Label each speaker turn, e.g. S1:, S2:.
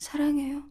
S1: 사랑해요.